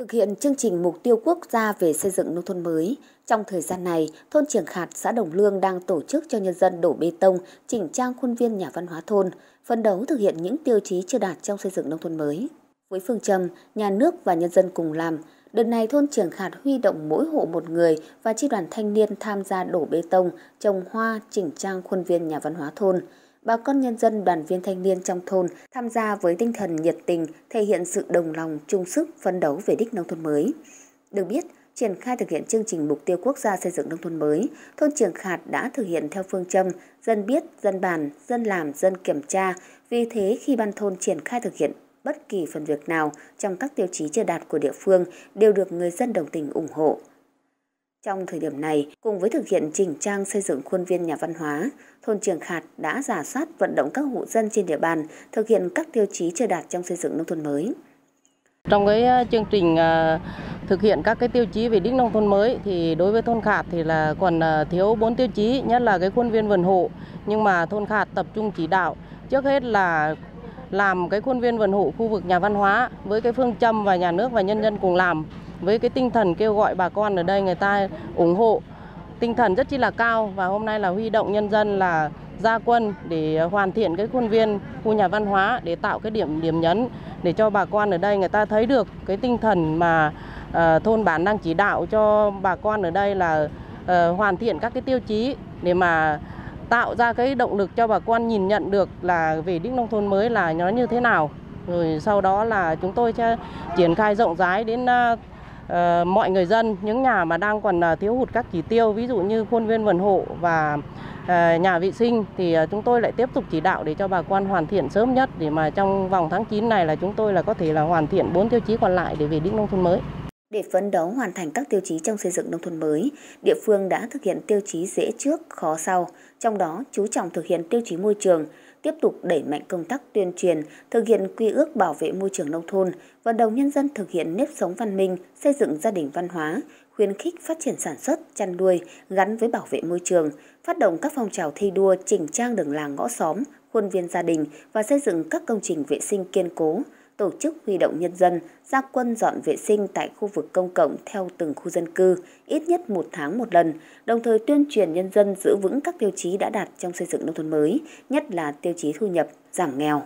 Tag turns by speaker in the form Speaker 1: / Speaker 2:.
Speaker 1: Thực hiện chương trình mục tiêu quốc gia về xây dựng nông thôn mới, trong thời gian này, thôn Trường Khạt, xã Đồng Lương đang tổ chức cho nhân dân đổ bê tông, chỉnh trang khuôn viên nhà văn hóa thôn, phấn đấu thực hiện những tiêu chí chưa đạt trong xây dựng nông thôn mới. Với phương châm nhà nước và nhân dân cùng làm, đợt này thôn Trường Khạt huy động mỗi hộ một người và chi đoàn thanh niên tham gia đổ bê tông, trồng hoa, chỉnh trang khuôn viên nhà văn hóa thôn bà con nhân dân đoàn viên thanh niên trong thôn tham gia với tinh thần nhiệt tình, thể hiện sự đồng lòng, chung sức phấn đấu về đích nông thôn mới. Được biết, triển khai thực hiện chương trình mục tiêu quốc gia xây dựng nông thôn mới, thôn Trường Khạt đã thực hiện theo phương châm dân biết, dân bàn, dân làm, dân kiểm tra. Vì thế khi ban thôn triển khai thực hiện bất kỳ phần việc nào trong các tiêu chí chưa đạt của địa phương đều được người dân đồng tình ủng hộ. Trong thời điểm này, cùng với thực hiện chỉnh trang xây dựng khuôn viên nhà văn hóa, thôn Trường Khạt đã giả soát vận động các hộ dân trên địa bàn thực hiện các tiêu chí chưa đạt trong xây dựng nông thôn mới.
Speaker 2: Trong cái ờ, chương trình ờ, thực hiện các cái tiêu chí về đích nông thôn mới thì đối với thôn Khạt thì là còn ờ, thiếu 4 tiêu chí, nhất là cái khuôn viên vườn hộ. Nhưng mà thôn Khạt tập trung chỉ đạo trước hết là làm cái khuôn viên vườn hộ khu vực nhà văn hóa với cái phương châm và nhà nước và nhân dân cùng làm với cái tinh thần kêu gọi bà con ở đây người ta ủng hộ. Tinh thần rất chi là cao và hôm nay là huy động nhân dân là ra quân để hoàn thiện cái khuôn viên khu nhà văn hóa để tạo cái điểm điểm nhấn để cho bà con ở đây người ta thấy được cái tinh thần mà uh, thôn bản đang chỉ đạo cho bà con ở đây là uh, hoàn thiện các cái tiêu chí để mà tạo ra cái động lực cho bà con nhìn nhận được là về đích nông thôn mới là nó như thế nào. Rồi sau đó là chúng tôi sẽ triển khai rộng rãi đến uh, uh, mọi người dân những nhà mà đang còn uh, thiếu hụt các chỉ tiêu ví dụ như khuôn viên vườn hộ và uh, nhà vệ sinh thì uh, chúng tôi lại tiếp tục chỉ đạo để cho bà con hoàn thiện sớm nhất để mà trong vòng tháng 9 này là chúng tôi là có thể là hoàn thiện bốn tiêu chí còn lại để về đích nông thôn mới.
Speaker 1: Để phấn đấu hoàn thành các tiêu chí trong xây dựng nông thôn mới, địa phương đã thực hiện tiêu chí dễ trước, khó sau, trong đó chú trọng thực hiện tiêu chí môi trường, tiếp tục đẩy mạnh công tác tuyên truyền, thực hiện quy ước bảo vệ môi trường nông thôn, vận động nhân dân thực hiện nếp sống văn minh, xây dựng gia đình văn hóa, khuyến khích phát triển sản xuất, chăn nuôi gắn với bảo vệ môi trường, phát động các phong trào thi đua chỉnh trang đường làng ngõ xóm, khuôn viên gia đình và xây dựng các công trình vệ sinh kiên cố, tổ chức huy động nhân dân ra quân dọn vệ sinh tại khu vực công cộng theo từng khu dân cư, ít nhất một tháng một lần, đồng thời tuyên truyền nhân dân giữ vững các tiêu chí đã đạt trong xây dựng nông thôn mới, nhất là tiêu chí thu nhập, giảm nghèo.